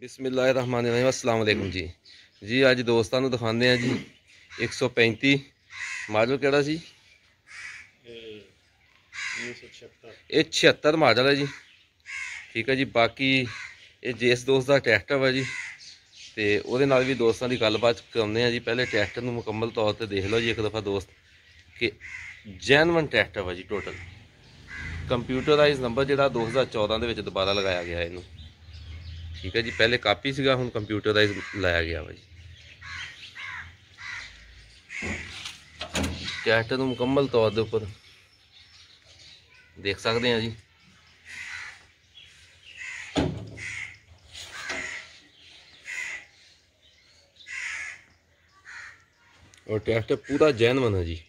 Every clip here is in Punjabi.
ਬਿਸਮਿਲ੍ਲਾਹਿਰਰਹਿਮਾਨਿਰਰਹੀਮ ਅਸਲਾਮ ਵਾਲੇਕੁਮ ਜੀ। ਜੀ, ਅੱਜ ਦੋਸਤਾਂ ਨੂੰ ਦਿਖਾਉਂਦੇ ਆ ਜੀ 135 ਮਾਡਲ ਕਿਹੜਾ ਸੀ? ਇਹ 76 ਮਾਡਲ ਹੈ ਜੀ। ਠੀਕ ਹੈ ਜੀ, ਬਾਕੀ ਇਹ ਜਿਸ ਦੋਸਤ ਦਾ ਟਰੈਕਟਰ ਵਾ ਜੀ। ਤੇ ਉਹਦੇ ਨਾਲ ਵੀ ਦੋਸਤਾਂ ਦੀ ਗੱਲਬਾਤ ਕਰਾਉਂਦੇ ਆ ਜੀ। ਪਹਿਲੇ ਟਰੈਕਟਰ ਨੂੰ ਮੁਕੰਮਲ ਤੌਰ ਤੇ ਦੇਖ ਲਓ ਜੀ, ਇੱਕ ਦਫਾ ਦੋਸਤ, ਕਿ ਜੈਨੂਇਨ ਟਰੈਕਟਰ ਵਾ ਜੀ ਟੋਟਲ ਕੰਪਿਊਟਰਾਈਜ਼ ਨੰਬਰ ਜਿਹੜਾ 2014 ਦੇ ਵਿੱਚ ਦੁਬਾਰਾ ਲਗਾਇਆ ਗਿਆ ਇਹਨੂੰ। ਠੀਕ ਹੈ ਜੀ, ਪਹਿਲੇ ਕਾਪੀ ਸੀਗਾ, ਹੁਣ ਕੰਪਿਊਟਰਾਈਜ਼ ਲਾਇਆ ਗਿਆ ਵਾ ਜੀ। ਟਰੈਕਟਰ ਨੂੰ ਮੁਕੰਮਲ ਤੌਰ ਦੇ ਉੱਪਰ ਦੇਖ ਸਕਦੇ ਆ ਜੀ। ਔਰ ਟਰੈਕਟਰ ਪੂਰਾ ਜੈਨਵਨ ਹੈ ਜੀ।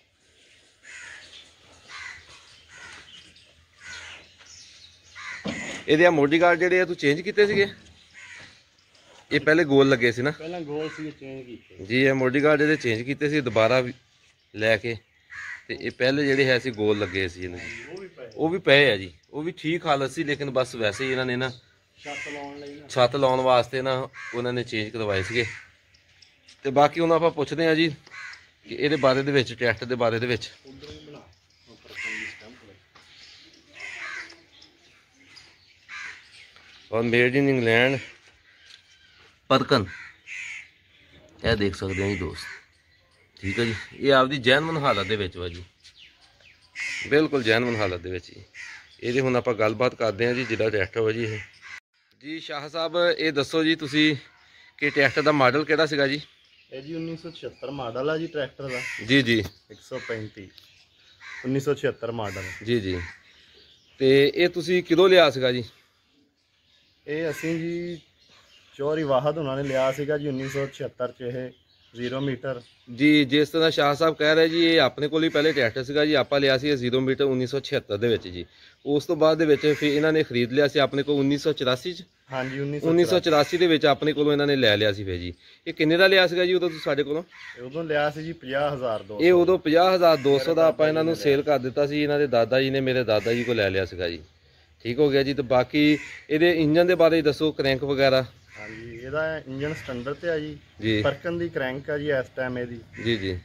ਇਹਦੇ ਆ ਮੋਡੀ ਗਾਰਡ ਜਿਹੜੇ ਆ ਤੂੰ ਚੇਂਜ ਕੀਤੇ ਸੀਗੇ? ਇਹ ਪਹਿਲੇ ਗੋਲ ਲੱਗੇ ਸੀ ਨਾ? ਪਹਿਲਾਂ ਗੋਲ ਸੀ ਚੇਂਜ ਕੀਤੇ। ਜੀ ਇਹ ਮੋਡੀ ਗਾਰਡ ਇਹਦੇ ਚੇਂਜ ਕੀਤੇ ਸੀ ਦੁਬਾਰਾ ਵੀ ਲੈ ਕੇ। ਤੇ ਇਹ ਪਹਿਲੇ ਜਿਹੜੇ ਹੈ ਸੀ ਗੋਲ ਲੱਗੇ ਸੀ ਇਹਨਾਂ ਦੇ। ਉਹ ਵੀ ਪਏ। ਆ ਜੀ। ਉਹ ਵੀ ਠੀਕ ਹਾਲਤ ਸੀ ਲੇਕਿਨ ਬਸ ਵੈਸੇ ਹੀ ਇਹਨਾਂ ਨੇ ਨਾ ਛੱਤ ਲਾਉਣ ਲਈ ਛੱਤ ਲਾਉਣ ਵਾਸਤੇ ਨਾ ਉਹਨਾਂ ਨੇ ਚੇਂਜ ਕਰਵਾਏ ਸੀਗੇ। ਤੇ ਬਾਕੀ ਉਹਨਾਂ ਆਪਾਂ ਪੁੱਛਦੇ ਆ ਜੀ ਕਿ ਇਹਦੇ ਬਾਰੇ ਦੇ ਵਿੱਚ ਟਰੈਕਟਰ ਦੇ ਬਾਰੇ ਦੇ ਵਿੱਚ। ਔਰ ਮੇਡ ਇਨ ਇੰਗਲੈਂਡ ਪਰਕਨ ਇਹ ਦੇਖ ਸਕਦੇ ਹੋ ਜੀ ਦੋਸਤ। ਠੀਕ ਹੈ ਜੀ। ਇਹ ਆਪਦੀ ਜੈਨੂਇਨ ਹਾਲਤ ਦੇ ਵਿੱਚ ਵਾ ਜੀ। ਬਿਲਕੁਲ ਜੈਨੂਇਨ ਹਾਲਤ ਦੇ ਵਿੱਚ ਜੀ। ਇਹਦੇ ਹੁਣ ਆਪਾਂ ਗੱਲਬਾਤ ਕਰਦੇ ਹਾਂ ਜੀ ਜਿਹੜਾ ਟਰੈਕਟਰ ਵਾ ਜੀ ਇਹ। ਜੀ ਸ਼ਾਹ ਸਾਹਿਬ ਇਹ ਦੱਸੋ ਜੀ ਤੁਸੀਂ ਕਿ ਟਰੈਕਟਰ ਦਾ ਮਾਡਲ ਕਿਹੜਾ ਸੀਗਾ ਜੀ? ਇਹ ਜੀ 1976 ਮਾਡਲ ਆ ਜੀ ਟਰੈਕਟਰ ਦਾ। ਜੀ ਜੀ। 135 1976 ਮਾਡਲ ਜੀ ਜੀ। ਤੇ ਇਹ ਤੁਸੀਂ ਕਿਦੋਂ ਲਿਆ ਸੀਗਾ ਜੀ? ਇਹ ਅਸੀਂ ਜੀ ਚੌਰੀ ਵਾਹਦ ਉਹਨਾਂ ਨੇ ਲਿਆ ਸੀਗਾ ਜੀ 1976 ਚ ਇਹ 0 ਮੀਟਰ। ਜੀ ਜਿਸ ਤਰ੍ਹਾਂ ਸ਼ਾਹ ਸਾਹਿਬ ਕਹਿ ਰਹੇ ਜੀ ਇਹ ਆਪਣੇ ਕੋਲ ਹੀ ਪਹਿਲੇ ਟਰੈਕਟਰ ਸੀਗਾ ਜੀ ਆਪਾਂ ਲਿਆ ਸੀ ਇਹ 0 ਮੀਟਰ 1976 ਦੇ ਵਿੱਚ ਜੀ। ਉਸ ਤੋਂ ਬਾਅਦ ਦੇ ਵਿੱਚ ਫਿਰ ਇਹਨਾਂ ਨੇ ਖਰੀਦ ਲਿਆ ਸੀ ਆਪਣੇ ਕੋਲ 1984 ਚ। ਹਾਂਜੀ 1984 ਦੇ ਵਿੱਚ ਆਪਣੇ ਕੋਲੋਂ ਇਹਨਾਂ ਨੇ ਲੈ ਲਿਆ ਸੀ ਫਿਰ ਜੀ। ਇਹ ਕਿੰਨੇ ਦਾ ਲਿਆ ਸੀਗਾ ਜੀ ਉਦੋਂ ਤੁਸੀਂ ਸਾਡੇ ਕੋਲੋਂ1984 ਉਦੋਂ ਲਿਆ ਸੀ ਜੀ 50000 ਦੋ ਇਹ ਉਦੋਂ 50200 ਦਾ ਆਪਾਂ ਇਹਨਾਂ ਨੂੰ ਸੇਲ ਕਰ ਦਿੱਤਾ ਸੀ ਇਹਨਾਂ ਦੇ ਦਾਦਾ ਜੀ ਨੇ ਮੇਰੇ ਦਾਦਾ ਜੀ ਕੋਲ ਲੈ ਲਿਆ ਸੀਗਾ ਜੀ। ਠੀਕ ਹੋ ਗਿਆ ਜੀ ਤੇ ਬਾਕੀ ਇਹਦੇ ਇੰਜਨ ਦੇ ਬਾਰੇ ਦੱਸੋ ਕ੍ਰੈਂਕ ਵਗੈਰਾ। ਹਾਂਜੀ ਇਹਦਾ ਇੰਜਨ ਸਟੈਂਡਰਡ ਤੇ ਆ ਜੀ ਜੀ। ਪਰਕਨ ਦੀ ਕ੍ਰੈਂਕ ਆ ਜੀ ਇਸ ਟਾਈਮ ਇਹਦੀ। ਜੀ ਜੀ।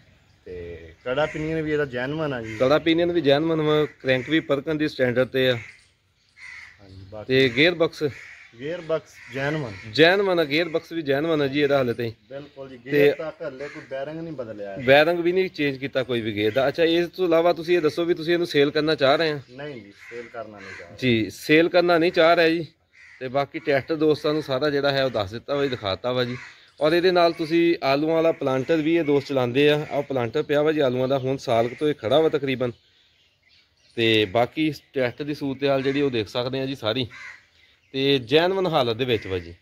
ਤੇ ਕੜਾ ਪਿਨੀਅਨ ਵੀ ਇਹਦਾ ਜੈਨੂਇਨ ਆ ਜੀ। ਕੜਾ ਪੀਨੀਅਨ ਵੀ ਜੈਨੂਇਨ ਵਾ ਕ੍ਰੈਂਕ ਵੀ ਪਰਕਨ ਦੀ ਸਟੈਂਡਰਡ ਤੇ ਆ। ਹਾਂਜੀ ਬਾਕੀ ਤੇ gear box gear box genuine genuine ਆ ਗੇਅਰ ਬਕਸ ਵੀ ਜੈਨੂਇਨ ਆ ਜੀ ਇਹਦਾ ਹਾਲੇ ਤਾਈਂ। ਬਿਲਕੁਲ ਜੀ ਗੇਅਰ ਤੱਕ ਹਲੇ ਕੋਈ ਬੈਰਿੰਗ ਨਹੀਂ ਬਦਲਿਆ ਹੈ। ਬੈਰਿੰਗ ਵੀ ਨਹੀਂ ਚੇਂਜ ਕੀਤਾ ਕੋਈ ਵੀ ਗੇਅਰ ਦਾ। ਅੱਛਾ ਇਸ ਤੋਂ ਇਲਾਵਾ ਤੁਸੀਂ ਇਹ ਦੱਸੋ ਵੀ ਤੁਸੀਂ ਇਹਨੂੰ ਸੇਲ ਕਰਨਾ ਚਾਹ ਰਹੇ ਆ? ਨਹੀਂ ਜੀ ਸੇਲ ਕਰਨਾ ਨਹੀਂ ਚਾਹੀਦਾ ਜੀ ਸੇਲ ਕਰਨਾ ਨਹੀਂ ਚਾਹ ਰਿਹਾ ਜੀ। ਤੇ ਬਾਕੀ ਟਰੈਕਟਰ ਦੋਸਤਾਂ ਨੂੰ ਸਾਰਾ ਜਿਹੜਾ ਹੈ ਉਹ ਦੱਸ ਦਿੱਤਾ ਵਾ ਜੀ ਦਿਖਾਤਾ ਵਾ ਜੀ। ਔਰ ਇਹਦੇ ਨਾਲ ਤੁਸੀਂ ਆਲੂਆਂ ਵਾਲਾ ਪਲਾਂਟਰ ਵੀ ਇਹ ਦੋਸਤ ਚਲਾਉਂਦੇ ਆ। ਆਹ ਪਲਾਂਟਰ ਪਿਆ ਵਾ ਜੀ ਆਲੂਆਂ ਦਾ ਹੁਣ ਸਾਲ ਤੋਂ ਇਹ ਖੜਾ ਵਾ ਤਕਰੀਬਨ। ਤੇ ਬਾਕੀ ਟਰੈਕਟਰ ਦੀ ਸੂਰਤ-ਹਾਲ ਜਿਹੜੀ ਉਹ ਦੇਖ ਸਕਦੇ ਆ ਜੀ ਸਾਰੀ। ਤੇ ਜੈਨੂਇਨ ਹਾਲਤ ਦੇ ਵਿੱਚ ਵਾ ਜੀ।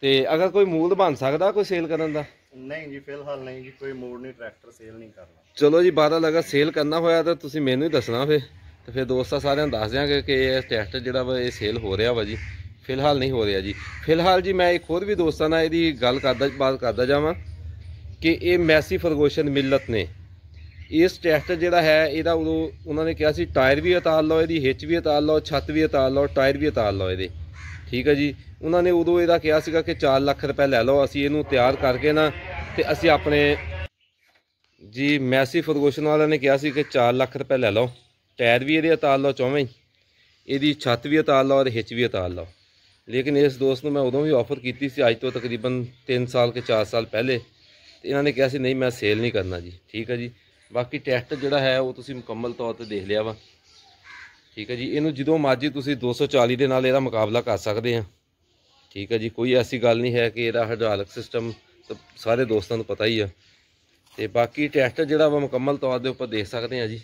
ਤੇ ਅਗਰ ਕੋਈ ਮੂਲ ਬਣ ਸਕਦਾ ਕੋਈ ਸੇਲ ਕਰਨ ਦਾ? ਨਹੀਂ ਜੀ ਫਿਲਹਾਲ ਨਹੀਂ ਜੀ ਕੋਈ ਮੋੜ ਨਹੀਂ ਟਰੈਕਟਰ ਸੇਲ ਨਹੀਂ ਕਰਨਾ। ਚਲੋ ਜੀ ਬਾਰਾ ਲਗਾ ਸੇਲ ਕਰਨਾ ਹੋਇਆ ਤਾਂ ਤੁਸੀਂ ਮੈਨੂੰ ਹੀ ਦੱਸਣਾ ਫੇ ਤੇ ਫਿਰ ਦੋਸਤਾਂ ਸਾਰਿਆਂ ਨੂੰ ਦੱਸ ਦਿਆਂਗੇ ਕਿ ਇਹ ਟਰੈਕਟਰ ਜਿਹੜਾ ਵਾ ਇਹ ਸੇਲ ਹੋ ਰਿਹਾ ਵਾ ਜੀ। ਫਿਲਹਾਲ ਨਹੀਂ ਹੋ ਰਿਹਾ ਜੀ। ਫਿਲਹਾਲ ਜੀ ਮੈਂ ਇੱਕ ਹੋਰ ਵੀ ਦੋਸਤਾਂ ਨਾਲ ਇਹਦੀ ਗੱਲ ਕਰਦਾ, ਬਾਤ ਕਰਦਾ ਜਾਵਾਂ ਕਿ ਇਹ ਮੈਸੀ ਫਰਗੋਸ਼ਨ ਮਿਲਤ ਨੇ। ਇਸ ਟੈਸਟ ਜਿਹੜਾ ਹੈ, ਇਹਦਾ ਉਦੋਂ ਉਹਨਾਂ ਨੇ ਕਿਹਾ ਸੀ, ਟਾਇਰ ਵੀ ਉਤਾਰ ਲਓ ਇਹਦੀ, ਹਿੱਚ ਵੀ ਉਤਾਰ ਲਓ, ਛੱਤ ਵੀ ਉਤਾਰ ਲਓ, ਟਾਇਰ ਵੀ ਉਤਾਰ ਲਓ ਇਹਦੇ। ਠੀਕ ਹੈ ਜੀ? ਉਹਨਾਂ ਨੇ ਉਦੋਂ ਇਹਦਾ ਕਿਹਾ ਸੀਗਾ ਕਿ 4 ਲੱਖ ਰੁਪਏ ਲੈ ਲਓ, ਅਸੀਂ ਇਹਨੂੰ ਤਿਆਰ ਕਰਕੇ ਨਾ ਤੇ ਅਸੀਂ ਆਪਣੇ ਜੀ ਮੈਸੀ ਫਰਗੋਸ਼ਨ ਵਾਲਿਆਂ ਨੇ ਕਿਹਾ ਸੀ ਕਿ 4 ਲੱਖ ਰੁਪਏ ਲੈ ਲਓ। ਟਾਇਰ ਵੀ ਇਹਦੇ ਉਤਾਰ ਲਓ ਚੌਵੇਂ ਇਹਦੀ ਛੱਤ ਵੀ ਉਤਾਰ ਲਓ ਤੇ ਹਿੱਚ ਵੀ ਉਤਾਰ ਲਓ। ਲੇਕਿਨ ਇਸ ਦੋਸਤ ਨੂੰ ਮੈਂ ਉਦੋਂ ਵੀ ਆਫਰ ਕੀਤੀ ਸੀ, ਅੱਜ ਤੋਂ ਤਕਰੀਬਨ 3 ਸਾਲ ਕੇ 4 ਸਾਲ ਪਹਿਲੇ। ਤੇ ਇਹਨਾਂ ਨੇ ਕਿਹਾ ਸੀ, ਨਹੀਂ, ਮੈਂ ਸੇਲ ਨਹੀਂ ਕਰਨਾ ਜੀ। ਠੀਕ ਹੈ ਜੀ। ਬਾਕੀ ਟੈਸਟ ਜਿਹੜਾ ਹੈ, ਉਹ ਤੁਸੀਂ ਮੁਕੰਮਲ ਤੌਰ ਤੇ ਦੇਖ ਲਿਆ ਵਾ। ਠੀਕ ਹੈ ਜੀ। ਇਹਨੂੰ ਜਦੋਂ ਮਰਜ਼ੀ ਤੁਸੀਂ 240 ਦੇ ਨਾਲ ਇਹਦਾ ਮੁਕਾਬਲਾ ਕਰ ਸਕਦੇ ਆ। ਠੀਕ ਹੈ ਜੀ। ਕੋਈ ਐਸੀ ਗੱਲ ਨਹੀਂ ਹੈ ਕਿ ਇਹਦਾ ਹਾਈਡ੍ਰੋਲਿਕ ਸਿਸਟਮ ਸਾਰੇ ਦੋਸਤਾਂ ਨੂੰ ਪਤਾ ਹੀ ਆ। ਤੇ ਬਾਕੀ ਟੈਸਟ ਜਿਹੜਾ ਵਾ, ਮੁਕੰਮਲ ਤੌਰ ਦੇ ਉੱਪਰ ਦੇਖ ਸਕਦੇ ਆ ਜੀ।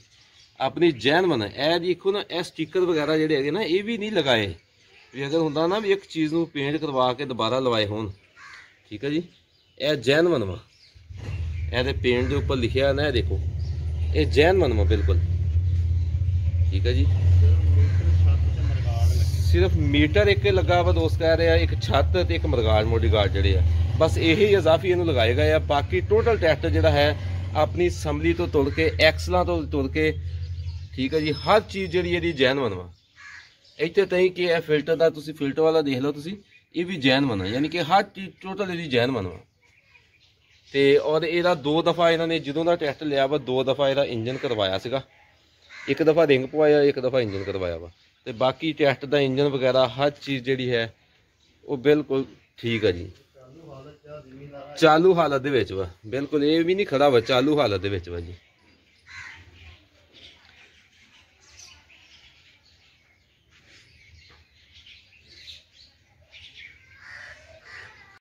ਆਪਣੀ ਜੈਨ ਇਹ ਦੇਖੋ ਨਾ, ਇਹ ਸਟicker ਵਗੈਰਾ ਜਿਹੜੇ ਹੈਗੇ ਨਾ, ਇਹ ਵੀ ਨਹੀਂ ਲਗਾਏ। ਵੀ ਅਗਰ ਹੁੰਦਾ ਨਾ ਵੀ ਇੱਕ ਚੀਜ਼ ਨੂੰ ਪੇਂਟ ਕਰਵਾ ਕੇ ਦੁਬਾਰਾ ਲਵਾਏ ਹੋਣ, ਠੀਕ ਹੈ ਜੀ? ਇਹ ਜੈਨ ਬਣਵਾ ਇਹਦੇ ਪੇਂਟ ਦੇ ਉੱਪਰ ਲਿਖਿਆ ਨਾ, ਇਹ ਦੇਖੋ। ਇਹ ਜੈਨ ਬਣਵਾ ਬਿਲਕੁਲ। ਠੀਕ ਹੈ ਜੀ? ਸਿਰਫ ਮੀਟਰ ਇੱਕ ਲੱਗਾ ਵਾ ਦੋਸਤ ਕਹਿ ਰਿਹਾ, ਇੱਕ ਛੱਤ ਤੇ ਇੱਕ ਮਰਗਾੜ ਮੋਡੀ ਗਾਰਡ ਜਿਹੜੇ ਆ। ਬਸ ਇਹੀ ਇਜ਼ਾਫੀ ਇਹਨੂੰ ਲਗਾਏ ਗਏ ਆ। ਬਾਕੀ ਟੋਟਲ ਟੈਸਟ ਜਿਹੜਾ ਹੈ, ਆਪਣੀ ਸੰਭਲੀ ਤੋਂ ਤੁਰ ਕੇ ਐਕਸਲਾਂ ਤੋਂ ਤੁਰ ਕੇ, ਠੀਕ ਹੈ ਜੀ? ਹਰ ਚੀਜ਼ ਜਿਹੜੀ ਇਹਦੀ ਜੈਨ ਬਣਵਾ ਇੱਥੇ ਤਾਈਂ ਕਿ ਇਹ ਫਿਲਟਰ ਦਾ ਤੁਸੀਂ ਫਿਲਟਰ ਵਾਲਾ ਦੇਖ ਲਓ ਤੁਸੀਂ, ਇਹ ਵੀ ਜੈਨ ਮਨਾ ਯਾਨੀ ਕਿ ਹਰ ਚੀਜ਼ ਟੋਟਲ ਇਹਦੀ ਜੈਨ ਬਣਵਾ ਤੇ ਔਰ ਇਹਦਾ ਦੋ ਦਫਾ ਇਹਨਾਂ ਨੇ ਜਦੋਂ ਦਾ ਟੈਸਟ ਲਿਆ ਵਾ, ਦੋ ਦਫਾ ਇਹਦਾ ਇੰਜਨ ਕਰਵਾਇਆ ਸੀਗਾ। ਇੱਕ ਦਫਾ ਰਿੰਗ ਪਵਾਇਆ, ਇੱਕ ਦਫਾ ਇੰਜਨ ਕਰਵਾਇਆ ਵਾ। ਤੇ ਬਾਕੀ ਟੈਸਟ ਦਾ ਇੰਜਨ ਵਗੈਰਾ, ਹਰ ਚੀਜ਼ ਜਿਹੜੀ ਹੈ, ਉਹ ਬਿਲਕੁਲ ਠੀਕ ਆ ਜੀ। ਚਾਲੂ ਹਾਲਤ ਦੇ ਵਿੱਚ ਵਾ, ਬਿਲਕੁਲ ਇਹ ਵੀ ਨਹੀਂ ਖੜਾ ਵਾ, ਚਾਲੂ ਹਾਲਤ ਦੇ ਵਿੱਚ ਵਾ ਜੀ।